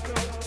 go, go.